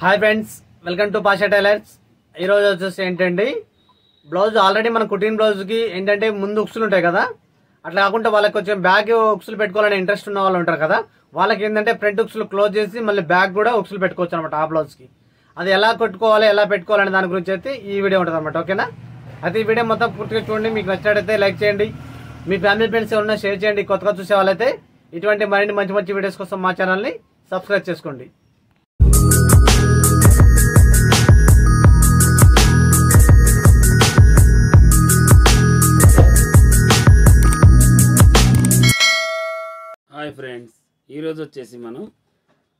Hi friends welcome to Pasha tailors. ఈరోజు వచ్చేసి ఏంటండి బ్లౌజ్ ఆల్రెడీ మన కుట్టిన బ్లౌజ్కి ఏంటంటే ముందు ఉక్సులు ఉంటాయి కదా? అట్లా కాకుండా వాళ్ళకి కొంచెం బ్యాగ్ ఉక్సులు పెట్టుకోవాలని ఇంట్రెస్ట్ ఉన్న వాళ్ళు ఉంటారు కదా? వాళ్ళకి ఏంటంటే ఫ్రంట్ ఉక్సులు క్లోజ్ చేసి మళ్ళీ బ్యాగ్ కూడా ఉక్సులు పెట్టుకోవచ్చు అనమాట ఆ బ్లౌజ్కి. అది ఎలా కొట్టుకోవాలి ఎలా పెట్టుకోవాలనే దాని గురించి అయితే ఈ వీడియో ఉంటుంది అనమాట ఓకేనా? అయితే ఈ వీడియో మొత్తం పూర్తిగా చూడండి మీకు నచ్చినట్టయితే లైక్ చేయండి. మీ ఫ్యామిలీ ఫ్రెండ్స్ ఏమన్నా షేర్ చేయండి కొత్తగా చూసే వాళ్ళైతే ఇటువంటి మరిన్ని మంచి మంచి వీడియోస్ కోసం మా ఛానల్ని సబ్స్క్రైబ్ చేసుకోండి. Hi friends. ఈరోజు వచ్చేసి మనం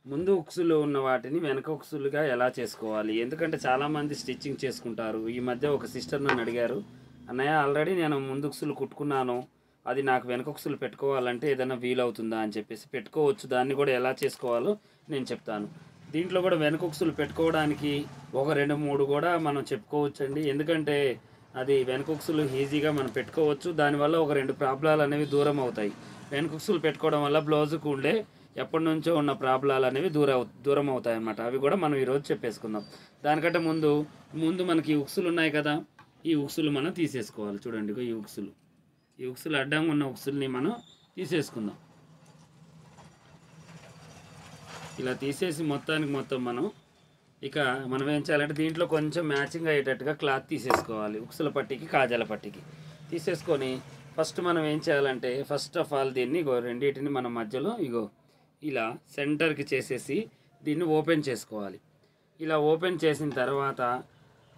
ముందు ఉక్సులు ఉన్న వాటిని వెనక ఉక్సులుగా ఎలా చేసుకోవాలి? ఎందుకంటే చాలామంది స్టిచ్చింగ్ చేసుకుంటారు. ఈ మధ్య ఒక సిస్టర్ నన్ను అడిగారు అన్నయ్య ఆల్రెడీ నేను ముందు ఉక్సులు కుట్టుకున్నాను. అది నాకు వెనక ఉక్సులు పెట్టుకోవాలంటే ఏదైనా వీలవుతుందా? అని చెప్పేసి పెట్టుకోవచ్చు. దాన్ని కూడా ఎలా చేసుకోవాలో నేను చెప్తాను. దీంట్లో కూడా వెనక ఉక్సులు పెట్టుకోవడానికి ఒక రెండు మూడు కూడా మనం చెప్పుకోవచ్చండి. ఎందుకంటే అది వెనకొక్సులు ఈజీగా మనం పెట్టుకోవచ్చు. దానివల్ల ఒక రెండు ప్రాబ్లాలు అనేవి దూరం అవుతాయి. వెనకొక్సులు పెట్టుకోవడం వల్ల బ్లౌజుకు ఉండే ఎప్పటి నుంచో ఉన్న ప్రాబ్లాలు అనేవి దూరం అవు- దూరం అవుతాయి అన్నమాట అవి కూడా మనం ఈరోజు చెప్పేసుకుందాం. దానికంటే ముందు ముందు మనకి ఈ ఉక్సులు ఉన్నాయి కదా ఈ ఉక్సులు మనం తీసేసుకోవాలి. చూడండి ఈ ఉక్సులు. ఈ ఉక్సులు అడ్డంగా ఉన్న ఉక్సుల్ని మనం తీసేసుకుందాం. ఇలా తీసేసి మొత్తానికి మొత్తం మనం ఇక మనం ఏం చేయాలంటే దీంట్లో కొంచెం మ్యాచింగ్ అయ్యేటట్టుగా క్లాత్ తీసేసుకోవాలి. ఉక్సుల పట్టికి కాజాల పట్టికి. తీసేసుకొని ఫస్ట్ మనం ఏం చేయాలంటే ఫస్ట్ ఆఫ్ ఆల్ దీన్ని ఇగో రెండింటిని మన మధ్యలో ఇగో ఇలా సెంటర్కి చేసేసి దీన్ని ఓపెన్ చేసుకోవాలి. ఇలా ఓపెన్ చేసిన తర్వాత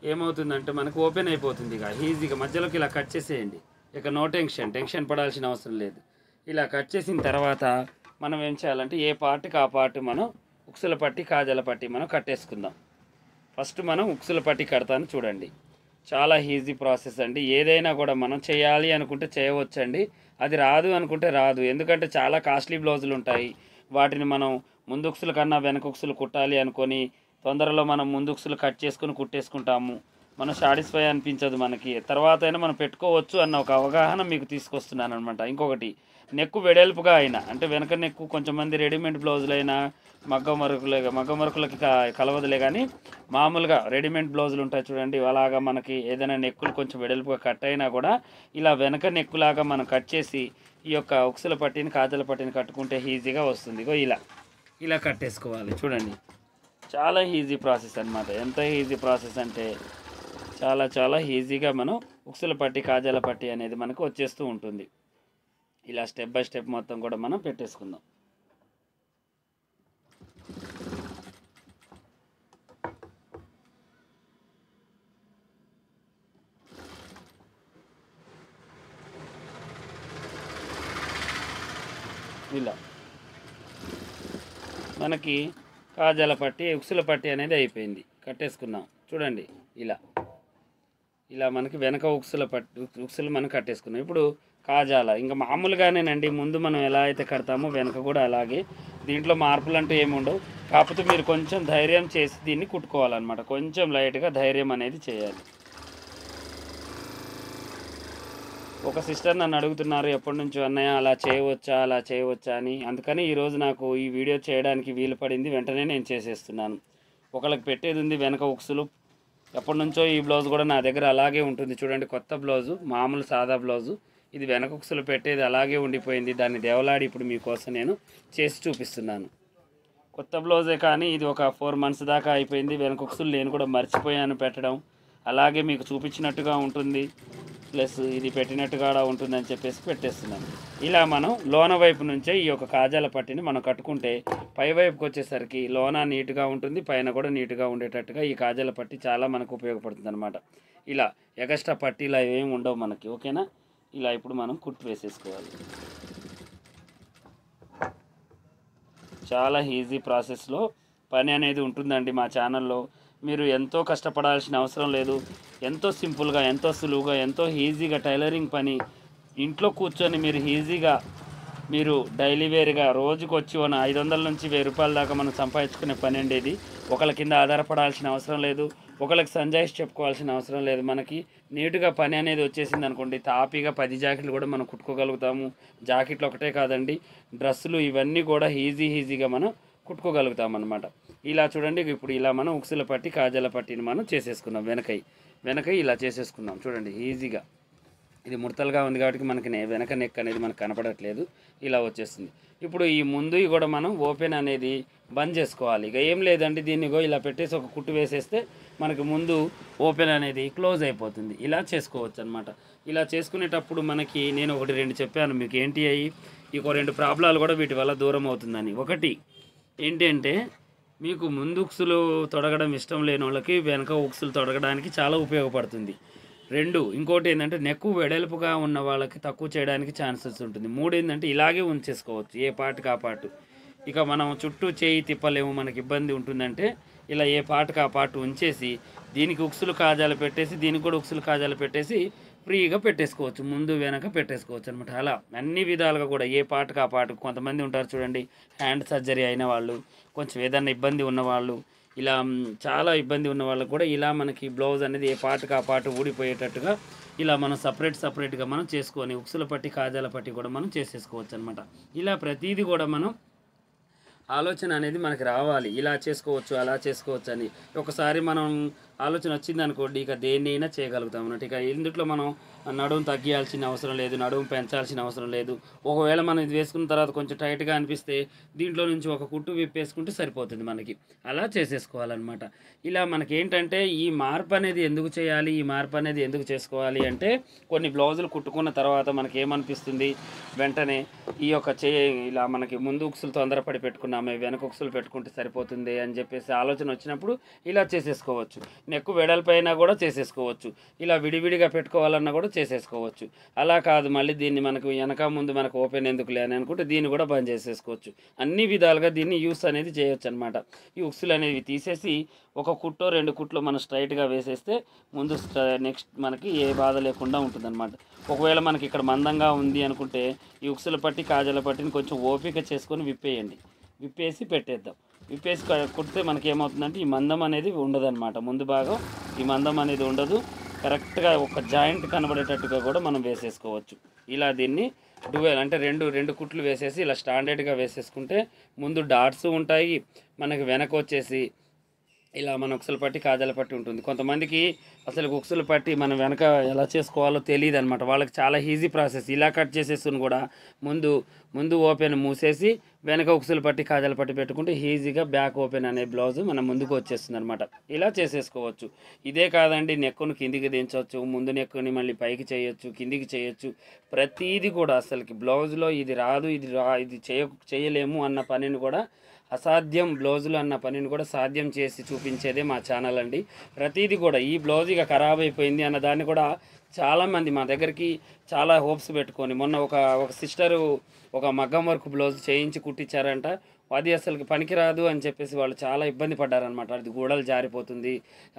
ఏమవుతుందంటే మనకు ఓపెన్ అయిపోతుంది ఇక. ఈజీగా మధ్యలోకి ఇలా కట్ చేసేయండి. ఇక నో టెన్షన్ టెన్షన్ పడాల్సిన అవసరం లేదు. ఇలా కట్ చేసిన తర్వాత మనం ఏం చేయాలంటే ఏ పార్ట్కి ఆ పార్ట్ మనం ఉక్సుల పట్టి కాజల పట్టి మనం కట్టేసుకుందాం. ఫస్ట్ మనం ఉక్సుల పట్టి కడతాను చూడండి. చాలా ఈజీ ప్రాసెస్ అండి. ఏదైనా కూడా మనం చేయాలి అనుకుంటే చేయవచ్చండి. అది రాదు అనుకుంటే రాదు. ఎందుకంటే చాలా కాస్ట్లీ బ్లౌజులు ఉంటాయి. వాటిని మనం ముందుక్సుల కన్నా వెనకొక్సులు కుట్టాలి అనుకొని తొందరలో మనం ముందుక్సులు కట్ చేసుకుని కుట్టేసుకుంటాము. మనం సాటిస్ఫై అనిపించదు మనకి. తర్వాత అయినా మనం పెట్టుకోవచ్చు అన్న ఒక అవగాహన మీకు తీసుకొస్తున్నాను అనమాట ఇంకొకటి నెక్కు వెడల్పుగా అయినా అంటే వెనక నెక్కు కొంచెం మంది రెడీమేడ్ బ్లౌజులైనా మగ్గ మరుకులే మగ్గ మరుకులకి కలవదులే కానీ మామూలుగా రెడీమేడ్ బ్లౌజులు ఉంటాయి చూడండి అలాగా మనకి ఏదైనా నెక్కులు కొంచెం వెడల్పుగా కట్ అయినా కూడా ఇలా వెనక నెక్కులాగా మనం కట్ చేసి ఈ యొక్క ఉక్సుల పట్టిని కాజల పట్టిని కట్టుకుంటే ఈజీగా వస్తుంది. ఇగో ఇలా ఇలా కట్టేసుకోవాలి చూడండి. చాలా ఈజీ ప్రాసెస్ అనమాట ఎంత ఈజీ ప్రాసెస్ అంటే చాలా చాలా ఈజీగా మనం ఉక్సుల పట్టి కాజాల పట్టి అనేది మనకు వచ్చేస్తూ ఉంటుంది. ఇలా స్టెప్ బై స్టెప్ మొత్తం కూడా మనం పెట్టేసుకుందాం. ఇలా మనకి కాజాల పట్టి ఉక్సుల పట్టి అనేది అయిపోయింది. కట్టేసుకున్నాం చూడండి ఇలా. ఇలా మనకి వెనక ఉక్సుల పట్టి ఉక్సులు మనం కట్టేసుకున్నాం. ఇప్పుడు కాజాల ఇంకా మామూలుగానేనండి. ముందు మనం ఎలా అయితే కడతామో వెనక కూడా అలాగే. దీంట్లో మార్పులు అంటూ ఏముండవు కాకపోతే మీరు కొంచెం ధైర్యం చేసి దీన్ని కుట్టుకోవాలన్నమాట. కొంచెం లైట్గా ధైర్యం అనేది చేయాలి. ఒక సిస్టర్ నన్ను అడుగుతున్నారు ఎప్పటి నుంచో అన్నయ్య అలా చేయవచ్చా అలా చేయవచ్చా? అని. అందుకని ఈరోజు నాకు ఈ వీడియో చేయడానికి వీలు పడింది వెంటనే నేను చేసేస్తున్నాను. ఒకళ్ళకి పెట్టేది ఉంది వెనక ఉక్సులు ఎప్పటి నుంచో ఈ బ్లౌజ్ కూడా నా దగ్గర అలాగే ఉంటుంది. చూడండి కొత్త బ్లౌజు మామూలు సాదా బ్లౌజు. ఇది వెనక ఉక్సులు పెట్టేది అలాగే ఉండిపోయింది. దాన్ని దేవలాడి ఇప్పుడు మీకోసం నేను చేసి చూపిస్తున్నాను. కొత్త బ్లౌజే కానీ ఇది ఒక ఫోర్ మంత్స్ దాకా అయిపోయింది. వెనక ఉక్సులు నేను కూడా మర్చిపోయాను పెట్టడం. అలాగే మీకు చూపించినట్టుగా ఉంటుంది. ప్లస్ ఇది పెట్టినట్టుగా కూడా ఉంటుందని చెప్పేసి పెట్టేస్తున్నాను ఇలా మనం లోన వైపు నుంచే ఈ యొక్క కాజాల పట్టిని మనం కట్టుకుంటే పై వైపుకి వచ్చేసరికి లోన నీట్గా ఉంటుంది పైన కూడా నీట్గా ఉండేటట్టుగా ఈ కాజాల పట్టి చాలా మనకు ఉపయోగపడుతుంది అనమాట ఇలా ఎగస్ట్రా పట్టీలు అవి ఏమి ఉండవు మనకి ఓకేనా? ఇలా ఇప్పుడు మనం కుట్టు వేసేసుకోవాలి. చాలా ఈజీ ప్రాసెస్లో పని అనేది ఉంటుందండి మా ఛానల్లో. మీరు ఎంతో కష్టపడాల్సిన అవసరం లేదు. ఎంతో సింపుల్గా ఎంతో సులువుగా ఎంతో ఈజీగా టైలరింగ్ పని ఇంట్లో కూర్చొని మీరు ఈజీగా మీరు డైలీ వేర్గా రోజుకు వచ్చి ఉన్న ఐదు వందల నుంచి వెయ్యి రూపాయల దాకా మనం సంపాదించుకునే పని అండి ఇది. ఒకళ్ళ కింద ఆధారపడాల్సిన అవసరం లేదు. ఒకళ్ళకి సంజాయిష్ చెప్పుకోవాల్సిన అవసరం లేదు. మనకి నీటుగా పని అనేది వచ్చేసింది అనుకోండి తాపీగా పది జాకెట్లు కూడా మనం కుట్టుకోగలుగుతాము. జాకెట్లు ఒకటే కాదండి డ్రెస్సులు ఇవన్నీ కూడా ఈజీ ఈజీగా మనం కుట్టుకోగలుగుతాం అనమాట ఇలా చూడండి ఇప్పుడు ఇలా మనం ఉక్సుల పట్టి కాజాల పట్టిని మనం చేసేసుకున్నాం వెనకై. వెనకై ఇలా చేసేసుకున్నాం చూడండి ఈజీగా. ఇది ముడతలుగా ఉంది కాబట్టి మనకి నే- వెనక నెక్ అనేది మనకు కనపడట్లేదు. ఇలా వచ్చేస్తుంది. ఇప్పుడు ఈ ముందు కూడా మనం ఓపెన్ అనేది బంద్ చేసుకోవాలి. ఇక ఏం లేదండి దీన్ని ఇలా పెట్టేసి ఒక కుట్టు వేసేస్తే మనకి ముందు ఓపెన్ అనేది క్లోజ్ అయిపోతుంది. ఇలా చేసుకోవచ్చు అనమాట ఇలా చేసుకునేటప్పుడు మనకి నేను ఒకటి రెండు చెప్పాను మీకు. ఏంటి అయ్యి ఇంకో రెండు ప్రాబ్లాలు కూడా వీటి వల్ల దూరం అవుతుందని. ఒకటి ఏంటి అంటే మీకు ముందు ఉక్సులు తొడగడం ఇష్టం లేని వాళ్ళకి వెనక ఉక్సులు తొడగడానికి చాలా ఉపయోగపడుతుంది. రెండు ఇంకోటి ఏంటంటే నెక్కు వెడల్పుగా ఉన్న వాళ్ళకి తక్కువ చేయడానికి ఛాన్సెస్ ఉంటుంది. మూడు ఏంటంటే ఇలాగే ఉంచేసుకోవచ్చు ఏ పాటుకి ఆ పాటు. ఇక మనం చుట్టూ చేయి తిప్పలేము మనకి ఇబ్బంది ఉంటుందంటే ఇలా ఏ పాటుకి ఆ పాటు ఉంచేసి దీనికి ఉక్సులు కాజాలు పెట్టేసి దీనికి కూడా ఉక్సులు కాజాలు పెట్టేసి ఫ్రీగా పెట్టేసుకోవచ్చు ముందు వెనక పెట్టేసుకోవచ్చు అనమాట అలా అన్ని విధాలుగా కూడా ఏ పాటకు ఆ పాటకు కొంతమంది ఉంటారు చూడండి హ్యాండ్ సర్జరీ అయిన వాళ్ళు కొంచెం ఏదైనా ఇబ్బంది ఉన్నవాళ్ళు ఇలా చాలా ఇబ్బంది ఉన్న వాళ్ళకు కూడా ఇలా మనకి బ్లౌజ్ అనేది ఏ పాటకు ఆ పాట ఊడిపోయేటట్టుగా ఇలా మనం సపరేట్ సపరేట్గా మనం చేసుకొని ఉక్సుల పట్టి కాజాల పట్టి కూడా మనం చేసేసుకోవచ్చు అనమాట ఇలా ప్రతిదీ కూడా మనం ఆలోచన అనేది మనకి రావాలి. ఇలా చేసుకోవచ్చు అలా చేసుకోవచ్చు అని. ఒకసారి మనం ఆలోచన వచ్చింది అనుకోండి ఇక దేన్నైనా చేయగలుగుతాం అన్నట్టు. ఇక ఇందుట్లో మనం నడుము తగ్గియాల్సిన అవసరం లేదు నడుము పెంచాల్సిన అవసరం లేదు. ఒకవేళ మనం ఇది వేసుకున్న తర్వాత కొంచెం టైట్గా అనిపిస్తే దీంట్లో నుంచి ఒక కుట్టు విప్పేసుకుంటే సరిపోతుంది మనకి. అలా చేసేసుకోవాలన్నమాట. ఇలా మనకి ఏంటంటే ఈ మార్పు అనేది ఎందుకు చేయాలి ఈ మార్పు అనేది ఎందుకు చేసుకోవాలి అంటే కొన్ని బ్లౌజులు కుట్టుకున్న తర్వాత మనకి ఏమనిపిస్తుంది వెంటనే ఈ యొక్క చే ఇలా మనకి ముందు ఉక్సులు తొందరపడి పెట్టుకున్నామే వెనక ఉక్సులు పెట్టుకుంటే సరిపోతుంది అని చెప్పేసి ఆలోచన వచ్చినప్పుడు ఇలా చేసేసుకోవచ్చు. నెక్కు వెడల్పైనా కూడా చేసేసుకోవచ్చు. ఇలా విడివిడిగా పెట్టుకోవాలన్నా కూడా చేసేసుకోవచ్చు. అలా కాదు మళ్ళీ దీన్ని మనకు వెనక ముందు మనకు ఓపెన్ ఎందుకు లేని అనుకుంటే దీన్ని కూడా బంద్ చేసేసుకోవచ్చు. అన్ని విధాలుగా దీన్ని యూస్ అనేది చేయొచ్చు అనమాట ఈ ఉక్సులు అనేవి తీసేసి ఒక కుట్టో రెండు కుట్లు మనం స్ట్రైట్గా వేసేస్తే ముందు నెక్స్ట్ మనకి ఏ బాధ లేకుండా ఉంటుందన్నమాట. ఒకవేళ మనకి ఇక్కడ మందంగా ఉంది అనుకుంటే ఈ ఉక్సుల పట్టి కాజల పట్టిని కొంచెం ఓపిక చేసుకొని విప్పేయండి. విప్పేసి పెట్టేద్దాం. విప్పేసి కుడితే మనకి ఏమవుతుందంటే ఈ మందం అనేది ఉండదన్నమాట. ముందు భాగం ఈ మందం అనేది ఉండదు. కరెక్ట్గా ఒక జాయింట్ కనబడేటట్టుగా కూడా మనం వేసేసుకోవచ్చు. ఇలా దీన్ని డువెల్ అంటే రెండు రెండు కుట్లు వేసేసి ఇలా స్టాండర్డ్గా వేసేసుకుంటే ముందు డాట్స్ ఉంటాయి. మనకి వెనక వచ్చేసి ఇలా మన ఉక్సులు పట్టి కాజాల పట్టి ఉంటుంది. కొంతమందికి అసలు ఉక్సులు పట్టి మనం వెనక ఎలా చేసుకోవాలో తెలియదు అనమాట వాళ్ళకి చాలా ఈజీ ప్రాసెస్ ఇలా కట్ చేసేసుకుని కూడా ముందు ముందు ఓపెన్ మూసేసి వెనక ఉక్సులు పట్టి కాజాల పట్టి పెట్టుకుంటే ఈజీగా బ్యాక్ ఓపెన్ అనే బ్లౌజ్ మన ముందుకు వచ్చేస్తుంది అనమాట ఇలా చేసేసుకోవచ్చు. ఇదే కాదండి నెక్కును కిందికి దించవచ్చు ముందు నెక్కుని మళ్ళీ పైకి చేయొచ్చు కిందికి చేయొచ్చు. ప్రతిదీ కూడా అసలుకి బ్లౌజ్లో ఇది రాదు ఇది రా ఇది చేయ చేయలేము అన్న పనిని కూడా అసాధ్యం బ్లౌజులు అన్న పనిని కూడా సాధ్యం చేసి చూపించేదే మా ఛానల్ అండి. ప్రతిదీ కూడా ఈ బ్లౌజ్ ఇక ఖరాబ్ అయిపోయింది అన్న దాన్ని కూడా చాలామంది మా దగ్గరికి చాలా హోప్స్ పెట్టుకొని మొన్న ఒక ఒక సిస్టరు ఒక మగ్గం వర్క్ బ్లౌజ్ చేయించి కుట్టించారంట. అది అసలు పనికిరాదు అని చెప్పేసి వాళ్ళు చాలా ఇబ్బంది పడ్డారనమాట అది గూడలు జారిపోతుంది.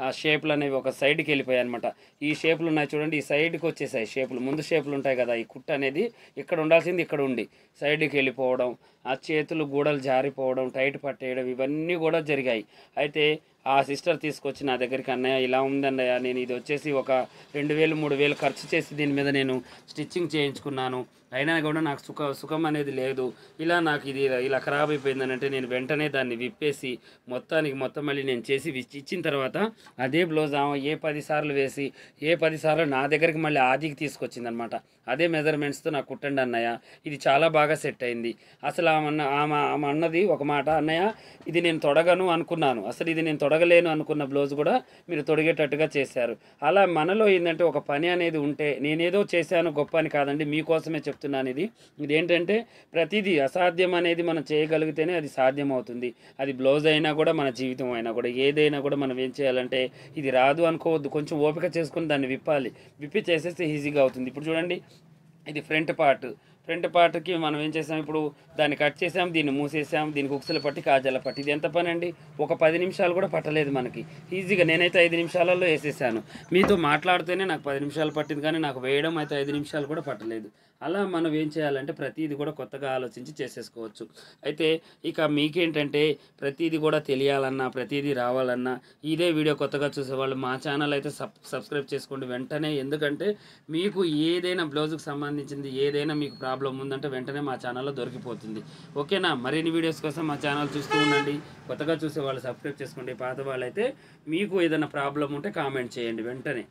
ఆ షేపులు అనేవి ఒక సైడ్కి వెళ్ళిపోయాయి అనమాట ఈ షేపులు ఉన్నాయి చూడండి ఈ సైడ్కి వచ్చేసాయి షేపులు ముందు షేపులు ఉంటాయి కదా ఈ కుట్ట అనేది ఇక్కడ ఉండాల్సింది ఇక్కడ ఉండి. సైడ్కి వెళ్ళిపోవడం ఆ చేతులు గూడలు జారిపోవడం టైట్ పట్టేయడం ఇవన్నీ కూడా జరిగాయి. అయితే ఆ సిస్టర్ తీసుకొచ్చి నా దగ్గరికి అన్నయ్య ఇలా ఉందన్నయ్య నేను ఇది వచ్చేసి ఒక రెండు వేలు మూడు వేలు ఖర్చు చేసి దీని మీద నేను స్టిచ్చింగ్ చేయించుకున్నాను. అయినా కూడా నాకు సుఖ సుఖం అనేది లేదు. ఇలా నాకు ఇది ఇలా ఖరాబ్ అయిపోయిందని అంటే నేను వెంటనే దాన్ని విప్పేసి మొత్తానికి మొత్తం మళ్ళీ నేను చేసి విచ్చి- ఇచ్చిన తర్వాత అదే బ్లౌజ్ ఆమె ఏ పది సార్లు వేసి ఏ పది సార్లు నా దగ్గరికి మళ్ళీ ఆదికి తీసుకొచ్చింది అనమాట అదే మెజర్మెంట్స్తో నాకు కుట్టండి అన్నయ్య. ఇది చాలా బాగా సెట్ అయింది. అసలు ఆమె అన్న ఆమె ఆమె అన్నది ఒక మాట అన్నయ్య ఇది నేను తొడగను అనుకున్నాను. అసలు ఇది నేను తొడగలేను అనుకున్న బ్లౌజ్ కూడా మీరు తొడిగేటట్టుగా చేశారు. అలా మనలో ఏంటంటే ఒక పని అనేది ఉంటే నేనేదో చేశాను గొప్ప అని కాదండి. మీకోసమే చెప్తున్నాను. ఇది ఇది. ఏంటంటే ప్రతిదీ అసాధ్యం అనేది మనం చేయగలిగితేనే అది సాధ్యం అవుతుంది అది బ్లౌజ్ అయినా కూడా మన జీవితం అయినా కూడా ఏదైనా కూడా మనం ఏం చేయాలంటే ఇది రాదు అనుకోవద్దు. కొంచెం ఓపిక చేసుకుని దాన్ని విప్పాలి. విప్పి చేసేస్తే ఈజీగా అవుతుంది. ఇప్పుడు చూడండి ఇది ఫ్రంట్ పార్ట్. ఫ్రంట్ పార్ట్కి మనం ఏం చేసాం? ఇప్పుడు దాన్ని కట్ చేసాం దీన్ని మూసేసాం దీనికి ఉక్సులు పట్టి కాజాల పట్టి. ఇది ఎంత పని అండి ఒక పది నిమిషాలు కూడా పట్టలేదు మనకి. ఈజీగా నేనైతే ఐదు నిమిషాలలో వేసేసాను. మీతో మాట్లాడితేనే నాకు పది నిమిషాలు పట్టింది కానీ నాకు వేయడం అయితే ఐదు నిమిషాలు కూడా పట్టలేదు. అలా మనం ఏం చేయాలంటే ప్రతిదీ కూడా కొత్తగా ఆలోచించి చేసేసుకోవచ్చు. అయితే ఇక మీకేంటంటే ప్రతిదీ కూడా తెలియాలన్నా ప్రతిదీ రావాలన్నా ఇదే వీడియో కొత్తగా చూసేవాళ్ళు మా ఛానల్ అయితే సబ్ సబ్స్క్రైబ్ చేసుకోండి వెంటనే. ఎందుకంటే మీకు ఏదైనా బ్లౌజ్కి సంబంధించింది ఏదైనా మీకు ప్రాబ్లం ఉందంటే వెంటనే మా ఛానల్లో దొరికిపోతుంది. ఓకేనా? మరిన్ని వీడియోస్ కోసం మా ఛానల్ చూస్తూ ఉండండి. కొత్తగా చూసే వాళ్ళు సబ్స్క్రైబ్ చేసుకోండి. పాత వాళ్ళైతే మీకు ఏదైనా ప్రాబ్లం ఉంటే కామెంట్ చేయండి వెంటనే.